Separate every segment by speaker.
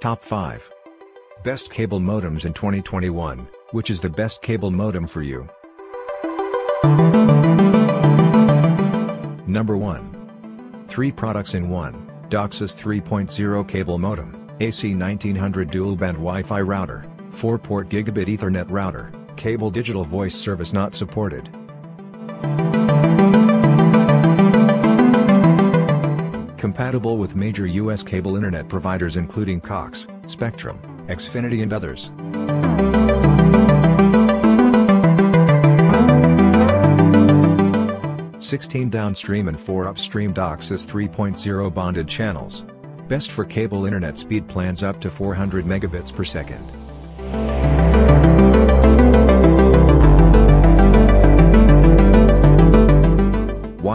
Speaker 1: Top 5. Best cable modems in 2021, which is the best cable modem for you? Number 1. 3 products in 1, DOCSIS 3.0 cable modem, AC 1900 dual band Wi-Fi router, 4-port gigabit Ethernet router, cable digital voice service not supported. Compatible with major US cable internet providers including Cox, Spectrum, Xfinity and others. Sixteen downstream and four upstream DOCSIS 3.0 bonded channels. Best for cable internet speed plans up to 400 megabits per second.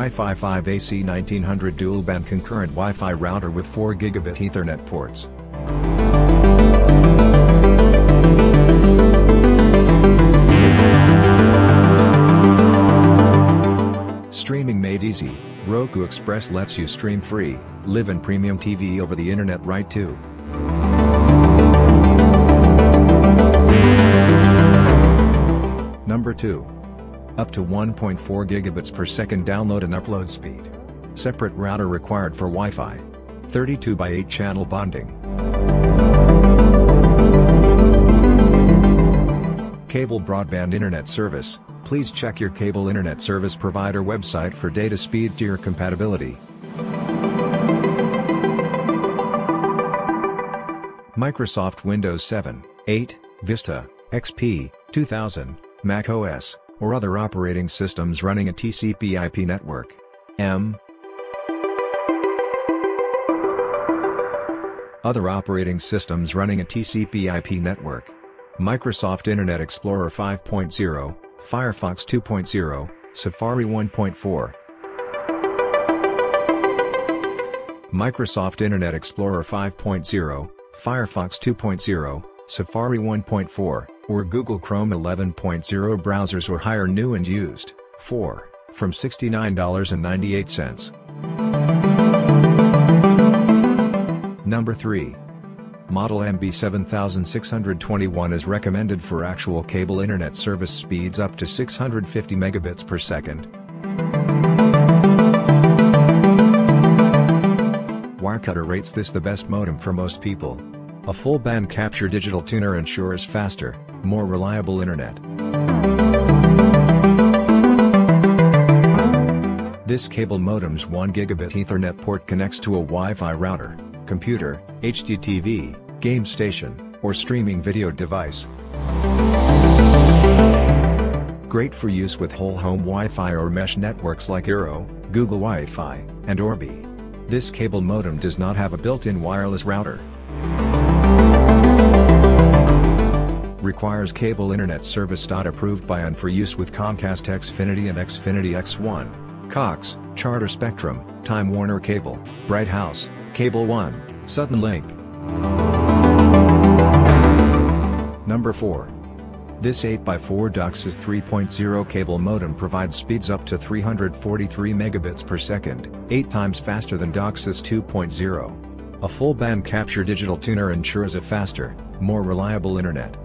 Speaker 1: Wi-Fi 5 AC 1900 dual-band concurrent Wi-Fi router with 4 gigabit Ethernet ports. Streaming made easy, Roku Express lets you stream free, live in premium TV over the internet right too. Number 2. Up to 1.4 gigabits per second download and upload speed. Separate router required for Wi-Fi. 32 by 8 channel bonding. Cable broadband internet service, please check your cable internet service provider website for data speed your compatibility. Microsoft Windows 7, 8, Vista, XP, 2000, Mac OS, or other operating systems running a TCP IP network. M. Other operating systems running a TCP IP network. Microsoft Internet Explorer 5.0, Firefox 2.0, Safari 1.4. Microsoft Internet Explorer 5.0, Firefox 2.0, Safari 1.4, or Google Chrome 11.0 browsers or higher new and used, 4, from $69.98. Number 3. Model MB7621 is recommended for actual cable internet service speeds up to 650 megabits per second. Wirecutter rates this the best modem for most people. A full band capture digital tuner ensures faster, more reliable internet. This cable modem's 1 gigabit Ethernet port connects to a Wi-Fi router, computer, HDTV, game station, or streaming video device. Great for use with whole home Wi-Fi or mesh networks like Eero, Google Wi-Fi, and Orbi. This cable modem does not have a built-in wireless router. Requires cable internet service. Approved by and for use with Comcast Xfinity and Xfinity X1, Cox, Charter Spectrum, Time Warner Cable, Bright House, Cable One, Suddenlink. Number 4. This 8x4 DOCSIS 3.0 cable modem provides speeds up to 343 megabits per second, 8 times faster than DOCSIS 2.0. A full band capture digital tuner ensures a faster, more reliable internet.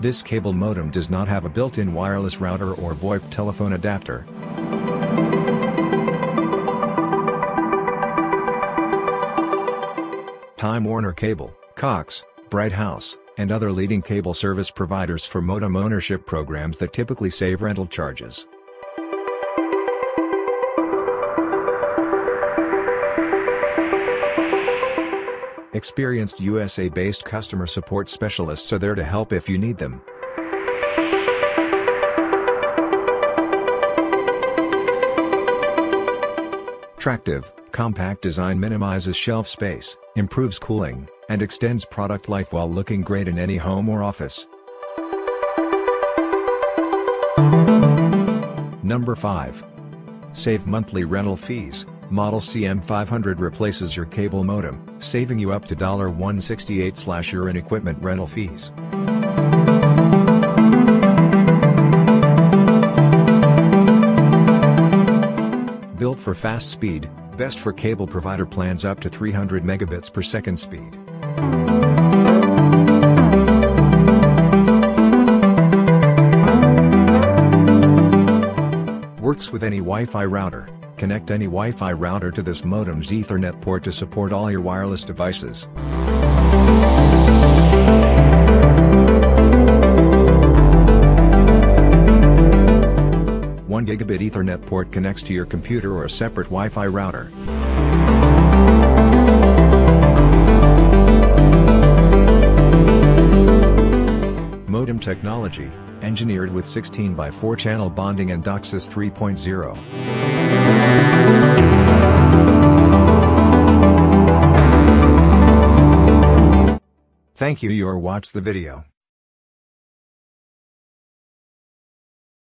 Speaker 1: This cable modem does not have a built-in wireless router or VoIP telephone adapter. Time Warner Cable, Cox, Bright House, and other leading cable service providers for modem ownership programs that typically save rental charges. Experienced USA-based customer support specialists are there to help if you need them. Attractive, compact design minimizes shelf space, improves cooling, and extends product life while looking great in any home or office. Number 5. Save monthly rental fees. Model CM500 replaces your cable modem, saving you up to $168 year in equipment rental fees. Built for fast speed, best for cable provider plans up to 300 megabits per second speed. Works with any Wi-Fi router. Connect any Wi-Fi router to this modem's Ethernet port to support all your wireless devices. One gigabit Ethernet port connects to your computer or a separate Wi-Fi router. Modem technology, engineered with 16 by 4 channel bonding and DOCSIS 3.0. Thank you you watched the video.